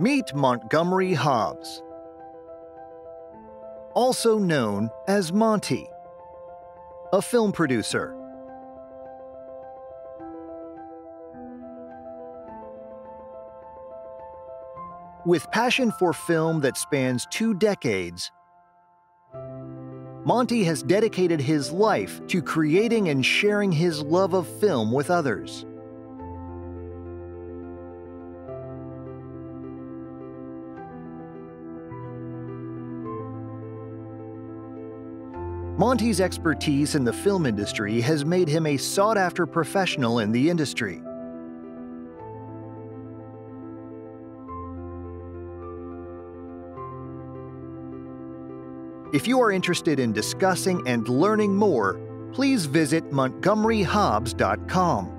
Meet Montgomery Hobbs, also known as Monty, a film producer. With passion for film that spans two decades, Monty has dedicated his life to creating and sharing his love of film with others. Monty's expertise in the film industry has made him a sought after professional in the industry. If you are interested in discussing and learning more, please visit montgomeryhobbs.com.